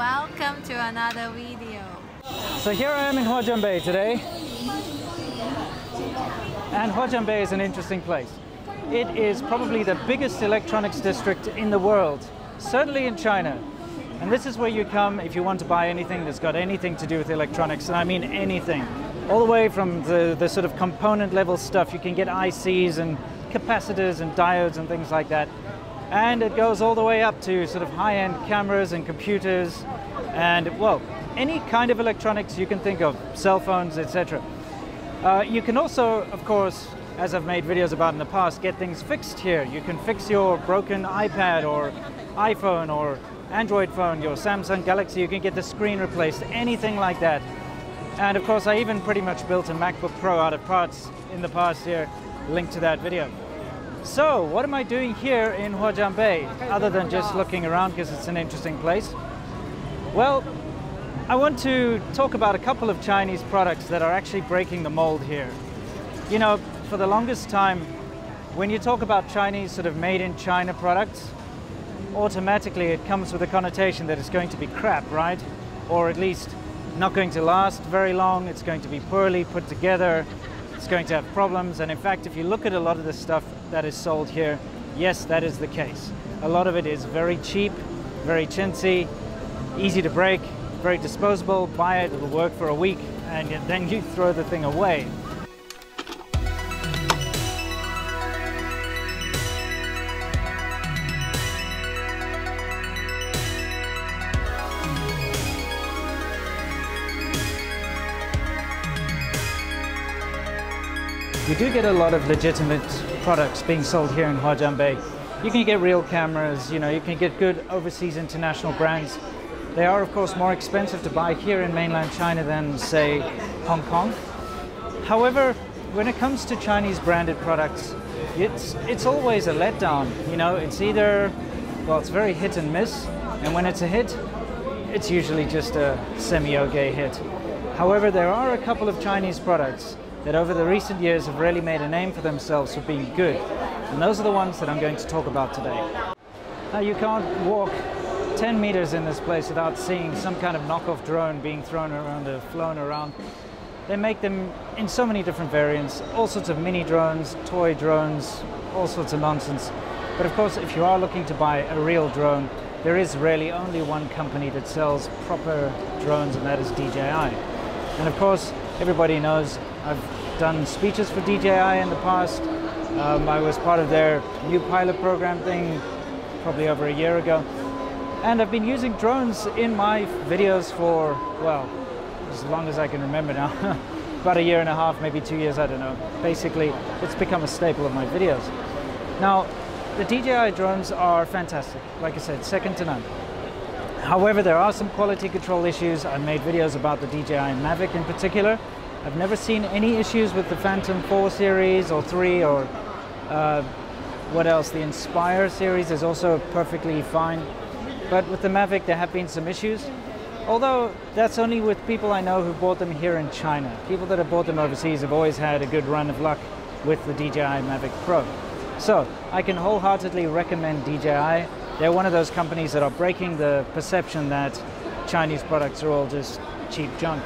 Welcome to another video. So here I am in Huaqiangbei today. And Huaqiangbei is an interesting place. It is probably the biggest electronics district in the world, certainly in China. And this is where you come if you want to buy anything that's got anything to do with electronics, and I mean anything. All the way from the, the sort of component level stuff, you can get ICs and capacitors and diodes and things like that. And it goes all the way up to sort of high-end cameras and computers and, well, any kind of electronics you can think of, cell phones, etc. Uh, you can also, of course, as I've made videos about in the past, get things fixed here. You can fix your broken iPad or iPhone or Android phone, your Samsung Galaxy, you can get the screen replaced, anything like that. And of course, I even pretty much built a MacBook Pro out of parts in the past here, linked to that video. So, what am I doing here in Huaqiangbei, other than just looking around because it's an interesting place? Well, I want to talk about a couple of Chinese products that are actually breaking the mold here. You know, for the longest time, when you talk about Chinese sort of made in China products, automatically it comes with a connotation that it's going to be crap, right? Or at least not going to last very long, it's going to be poorly put together, it's going to have problems. And in fact, if you look at a lot of the stuff that is sold here, yes, that is the case. A lot of it is very cheap, very chintzy, easy to break, very disposable, buy it, it'll work for a week, and then you throw the thing away. We do get a lot of legitimate products being sold here in Huaqiangbei. You can get real cameras, you know, you can get good overseas international brands. They are, of course, more expensive to buy here in mainland China than, say, Hong Kong. However, when it comes to Chinese branded products, it's, it's always a letdown. You know, it's either, well, it's very hit and miss, and when it's a hit, it's usually just a semi-okay hit. However, there are a couple of Chinese products that over the recent years have really made a name for themselves for being good. And those are the ones that I'm going to talk about today. Now you can't walk 10 meters in this place without seeing some kind of knockoff drone being thrown around or flown around. They make them in so many different variants, all sorts of mini drones, toy drones, all sorts of nonsense. But of course, if you are looking to buy a real drone, there is really only one company that sells proper drones, and that is DJI. And of course, everybody knows I've done speeches for DJI in the past. Um, I was part of their new pilot program thing probably over a year ago. And I've been using drones in my videos for, well, as long as I can remember now. About a year and a half, maybe two years, I don't know. Basically, it's become a staple of my videos. Now, the DJI drones are fantastic. Like I said, second to none. However, there are some quality control issues. I made videos about the DJI Mavic in particular. I've never seen any issues with the Phantom 4 series or 3 or uh, what else? The Inspire series is also perfectly fine. But with the Mavic, there have been some issues. Although that's only with people I know who bought them here in China. People that have bought them overseas have always had a good run of luck with the DJI Mavic Pro. So I can wholeheartedly recommend DJI. They're one of those companies that are breaking the perception that Chinese products are all just cheap junk.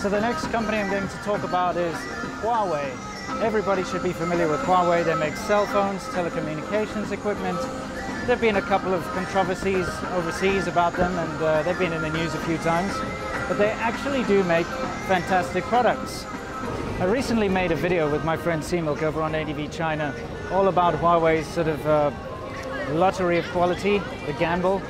So the next company I'm going to talk about is Huawei. Everybody should be familiar with Huawei. They make cell phones, telecommunications equipment. There have been a couple of controversies overseas about them and uh, they've been in the news a few times. But they actually do make fantastic products. I recently made a video with my friend Seamilk over on ADV China all about Huawei's sort of uh, lottery of quality, the gamble,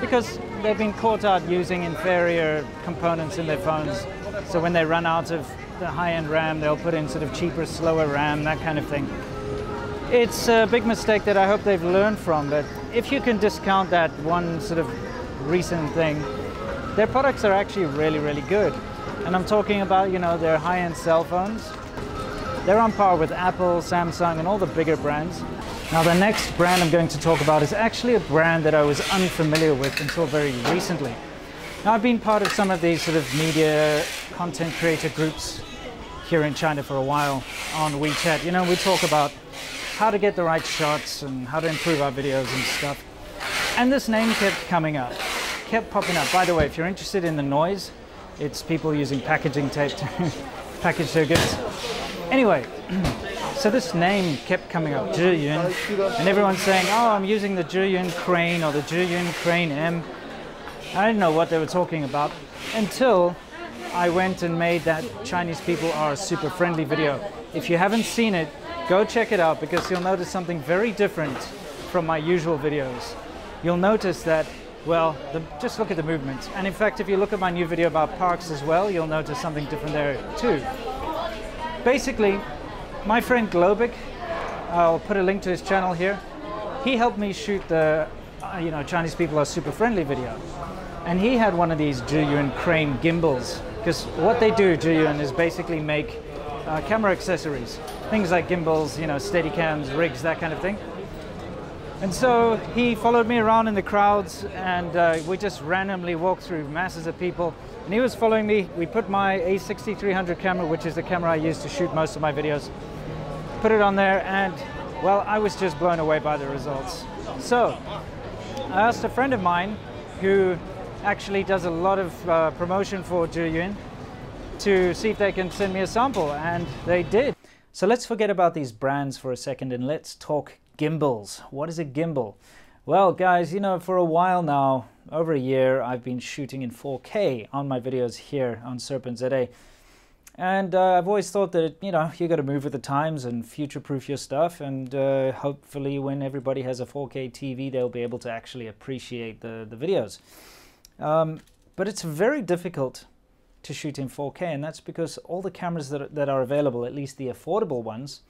because they've been caught out using inferior components in their phones so when they run out of the high-end RAM, they'll put in sort of cheaper, slower RAM, that kind of thing. It's a big mistake that I hope they've learned from, but if you can discount that one sort of recent thing, their products are actually really, really good. And I'm talking about, you know, their high-end cell phones. They're on par with Apple, Samsung, and all the bigger brands. Now the next brand I'm going to talk about is actually a brand that I was unfamiliar with until very recently. Now, I've been part of some of these sort of media content creator groups here in China for a while on WeChat. You know, we talk about how to get the right shots and how to improve our videos and stuff. And this name kept coming up. kept popping up. By the way, if you're interested in the noise, it's people using packaging tape to package their goods. Anyway, so this name kept coming up, Zhiyun, and everyone's saying, oh, I'm using the Zhiyun crane or the Zhiyun crane M. I didn't know what they were talking about until I went and made that Chinese people are super friendly video. If you haven't seen it, go check it out because you'll notice something very different from my usual videos. You'll notice that, well, the, just look at the movement. And in fact, if you look at my new video about parks as well, you'll notice something different there too. Basically, my friend Globik, I'll put a link to his channel here. He helped me shoot the, uh, you know, Chinese people are super friendly video. And he had one of these Zhiyun crane gimbals. Because what they do, Zhiyun, is basically make uh, camera accessories. Things like gimbals, you know, steady cams, rigs, that kind of thing. And so he followed me around in the crowds and uh, we just randomly walked through masses of people. And he was following me. We put my A6300 camera, which is the camera I use to shoot most of my videos, put it on there and well, I was just blown away by the results. So I asked a friend of mine who actually does a lot of uh, promotion for Zhiyun to see if they can send me a sample and they did. So let's forget about these brands for a second and let's talk gimbals. What is a gimbal? Well, guys, you know, for a while now, over a year, I've been shooting in 4K on my videos here on Serpent ZA. And uh, I've always thought that, you know, you got to move with the times and future-proof your stuff. And uh, hopefully when everybody has a 4K TV, they'll be able to actually appreciate the, the videos. Um, but it's very difficult to shoot in 4K, and that's because all the cameras that, that are available, at least the affordable ones,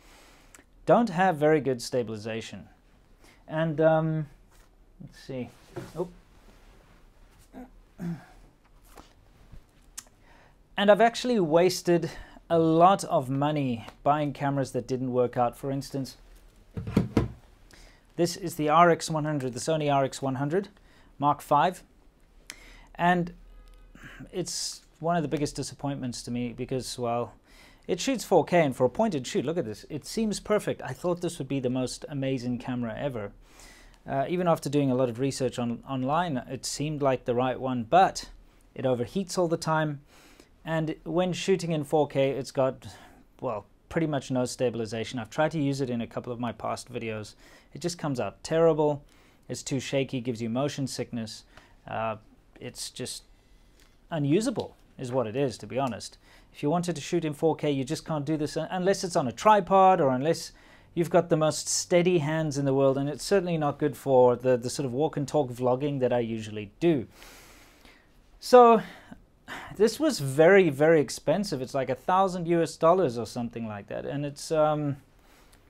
don't have very good stabilization. And um, let's see. Oh. And I've actually wasted a lot of money buying cameras that didn't work out. For instance, this is the RX100, the Sony RX100 Mark V. And it's one of the biggest disappointments to me because, well, it shoots 4K and for a point and shoot, look at this. It seems perfect. I thought this would be the most amazing camera ever. Uh, even after doing a lot of research on online, it seemed like the right one, but it overheats all the time. And when shooting in 4K, it's got, well, pretty much no stabilization. I've tried to use it in a couple of my past videos. It just comes out terrible. It's too shaky, gives you motion sickness. Uh, it's just unusable is what it is, to be honest. If you wanted to shoot in 4K, you just can't do this unless it's on a tripod or unless you've got the most steady hands in the world, and it's certainly not good for the, the sort of walk and talk vlogging that I usually do. So this was very, very expensive. It's like a thousand US dollars or something like that. And it's, um,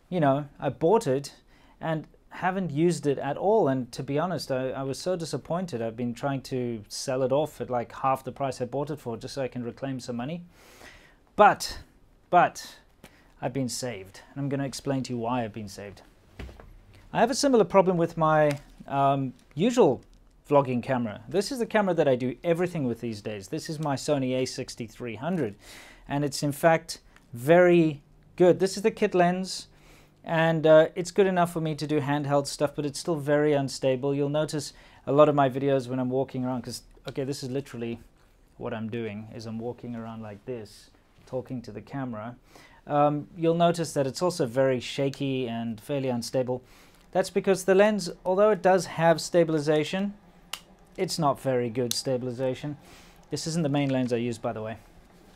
you know, I bought it and haven't used it at all. And to be honest, I, I, was so disappointed. I've been trying to sell it off at like half the price I bought it for just so I can reclaim some money. But, but, I've been saved. And I'm going to explain to you why I've been saved. I have a similar problem with my um, usual vlogging camera. This is the camera that I do everything with these days. This is my Sony a6300 and it's in fact very good. This is the kit lens and uh, it's good enough for me to do handheld stuff but it's still very unstable. You'll notice a lot of my videos when I'm walking around because okay this is literally what I'm doing is I'm walking around like this talking to the camera. Um, you'll notice that it's also very shaky and fairly unstable. That's because the lens, although it does have stabilization, it's not very good stabilization. This isn't the main lens I use, by the way.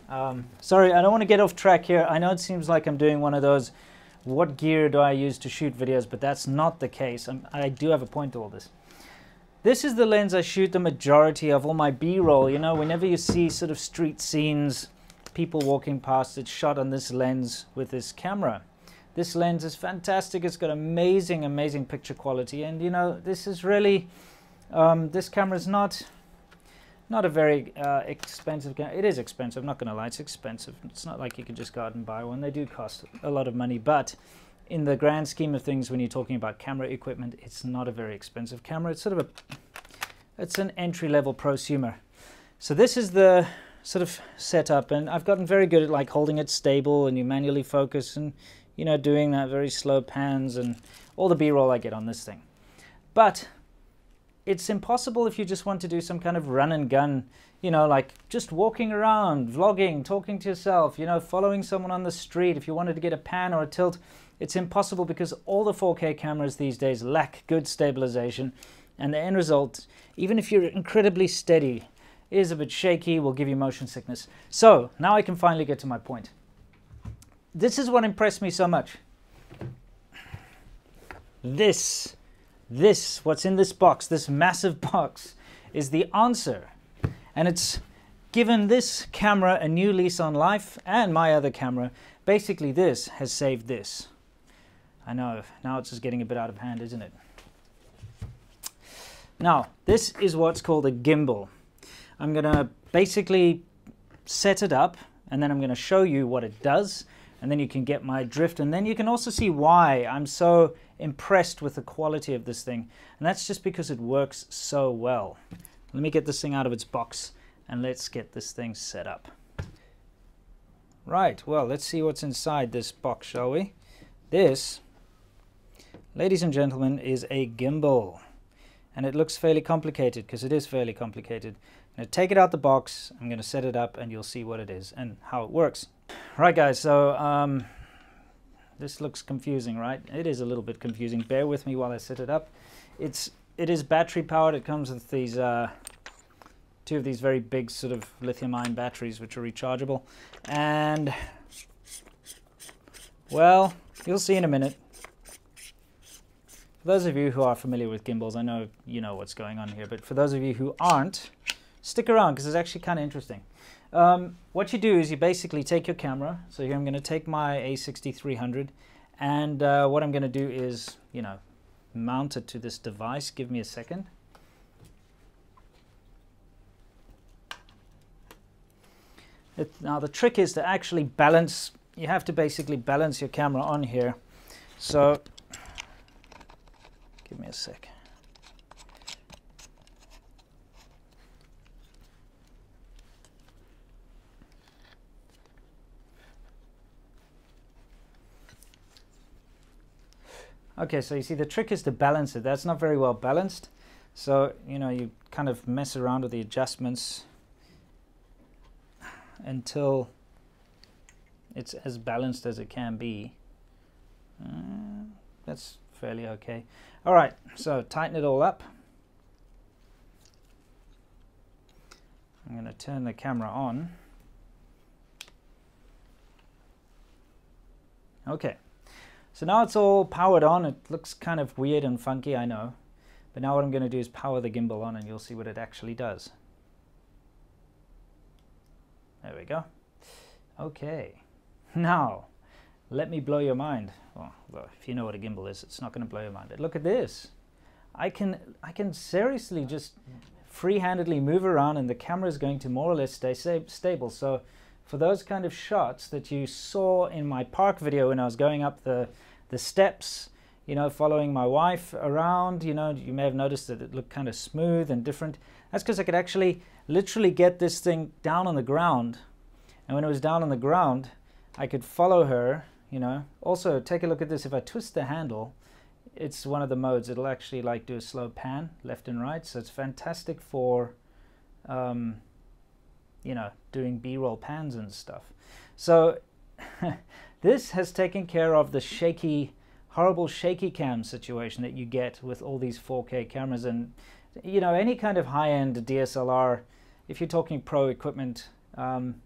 Um, sorry, I don't want to get off track here. I know it seems like I'm doing one of those, what gear do I use to shoot videos, but that's not the case. I'm, I do have a point to all this. This is the lens I shoot the majority of all my B-roll. You know, whenever you see sort of street scenes, people walking past, it's shot on this lens with this camera. This lens is fantastic. It's got amazing, amazing picture quality. And, you know, this is really um, this camera is not not a very uh, expensive camera. It is expensive, not going to lie, it's expensive. It's not like you can just go out and buy one. They do cost a lot of money, but in the grand scheme of things, when you're talking about camera equipment, it's not a very expensive camera. It's sort of a, it's an entry-level prosumer. So this is the sort of setup, and I've gotten very good at like holding it stable, and you manually focus, and you know, doing that very slow pans, and all the B-roll I get on this thing. But it's impossible if you just want to do some kind of run and gun, you know, like just walking around, vlogging, talking to yourself, you know, following someone on the street. If you wanted to get a pan or a tilt, it's impossible because all the 4K cameras these days lack good stabilization. And the end result, even if you're incredibly steady, is a bit shaky, will give you motion sickness. So now I can finally get to my point. This is what impressed me so much. This, this, what's in this box, this massive box, is the answer. And it's given this camera a new lease on life and my other camera. Basically, this has saved this. I know, now it's just getting a bit out of hand, isn't it? Now, this is what's called a gimbal. I'm to basically set it up and then I'm to show you what it does and then you can get my drift and then you can also see why I'm so impressed with the quality of this thing and that's just because it works so well. Let me get this thing out of its box and let's get this thing set up. Right, well let's see what's inside this box shall we? This, ladies and gentlemen, is a gimbal and it looks fairly complicated because it is fairly complicated. I'm going to take it out the box, I'm going to set it up and you'll see what it is and how it works. Right guys, so um, this looks confusing, right? It is a little bit confusing. Bear with me while I set it up. It's it is battery powered. It comes with these uh, two of these very big sort of lithium ion batteries which are rechargeable. And well, you'll see in a minute. For those of you who are familiar with gimbals, I know you know what's going on here, but for those of you who aren't, stick around because it's actually kind of interesting. Um, what you do is you basically take your camera. So here I'm going to take my A6300 and uh, what I'm going to do is, you know, mount it to this device. Give me a second. It, now the trick is to actually balance, you have to basically balance your camera on here. So give me a sec. Okay, so you see the trick is to balance it. That's not very well balanced. So, you know, you kind of mess around with the adjustments until it's as balanced as it can be. Uh, that's fairly okay. All right, so tighten it all up. I'm going to turn the camera on. Okay. So now it's all powered on. It looks kind of weird and funky, I know. But now what I'm going to do is power the gimbal on and you'll see what it actually does. There we go. Okay. Now, let me blow your mind. Well, if you know what a gimbal is, it's not going to blow your mind. But look at this. I can, I can seriously just free-handedly move around and the camera is going to more or less stay stable. So for those kind of shots that you saw in my park video when I was going up the the steps, you know, following my wife around, you know, you may have noticed that it looked kind of smooth and different. That's because I could actually literally get this thing down on the ground. And when it was down on the ground, I could follow her, you know. Also, take a look at this. If I twist the handle, it's one of the modes. It'll actually like do a slow pan left and right. So it's fantastic for, um, you know, doing B-roll pans and stuff. So This has taken care of the shaky, horrible shaky cam situation that you get with all these 4K cameras and you know any kind of high-end DSLR. If you're talking pro equipment, um,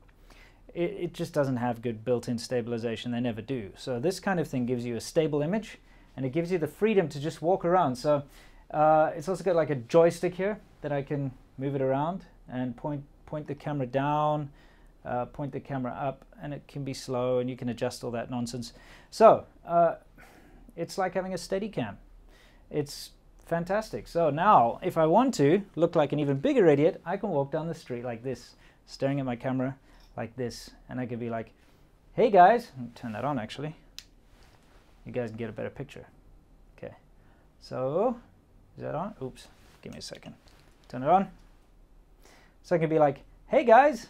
it, it just doesn't have good built-in stabilization. They never do. So this kind of thing gives you a stable image and it gives you the freedom to just walk around. So uh, it's also got like a joystick here that I can move it around and point point the camera down uh, point the camera up and it can be slow and you can adjust all that nonsense. So uh, it's like having a steady cam. It's fantastic. So now if I want to look like an even bigger idiot, I can walk down the street like this, staring at my camera like this. And I could be like, hey guys, turn that on actually. You guys can get a better picture. Okay, so is that on? Oops, give me a second. Turn it on. So I can be like, hey guys,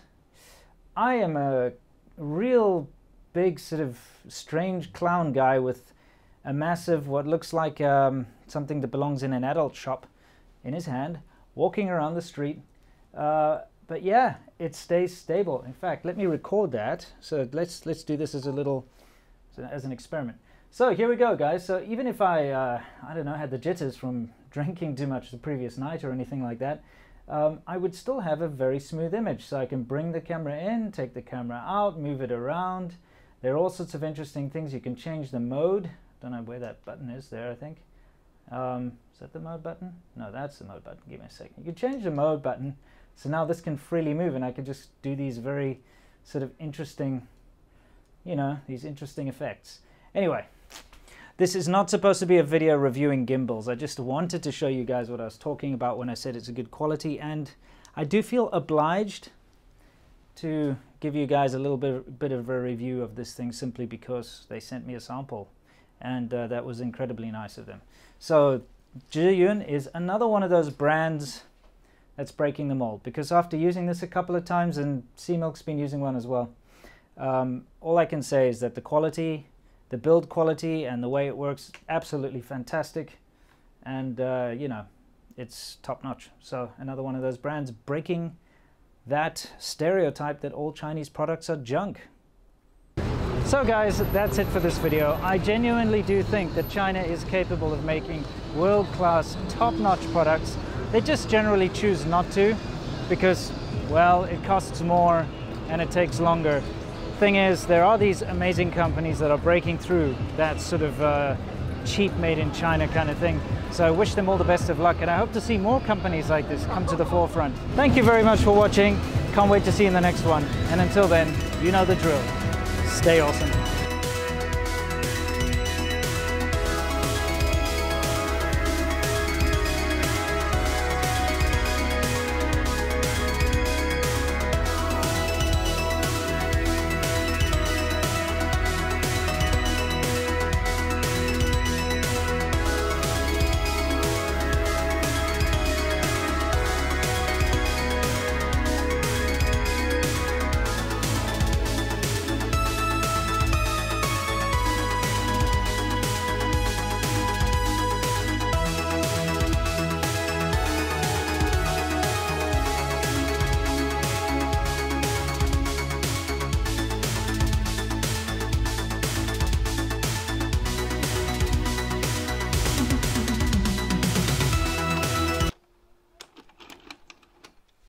I am a real big sort of strange clown guy with a massive what looks like um, something that belongs in an adult shop in his hand, walking around the street. Uh, but yeah, it stays stable. In fact, let me record that. So let's let's do this as a little as an experiment. So here we go, guys. So even if I uh, I don't know had the jitters from drinking too much the previous night or anything like that, um, I would still have a very smooth image. So I can bring the camera in, take the camera out, move it around. There are all sorts of interesting things. You can change the mode. Don't know where that button is there, I think. Um, is that the mode button? No, that's the mode button. Give me a second. You can change the mode button. So now this can freely move and I can just do these very sort of interesting, you know, these interesting effects. Anyway, this is not supposed to be a video reviewing gimbals. I just wanted to show you guys what I was talking about when I said it's a good quality and I do feel obliged to give you guys a little bit, bit of a review of this thing simply because they sent me a sample and uh, that was incredibly nice of them. So Zhiyun is another one of those brands that's breaking the mold because after using this a couple of times and Sea Milk's been using one as well, um, all I can say is that the quality, the build quality and the way it works, absolutely fantastic. And, uh, you know, it's top notch. So another one of those brands breaking that stereotype that all Chinese products are junk. So guys, that's it for this video. I genuinely do think that China is capable of making world-class, top-notch products. They just generally choose not to because, well, it costs more and it takes longer. Thing is, there are these amazing companies that are breaking through that sort of uh, cheap made in China kind of thing. So I wish them all the best of luck and I hope to see more companies like this come to the forefront. Thank you very much for watching. Can't wait to see you in the next one. And until then, you know the drill. Stay awesome.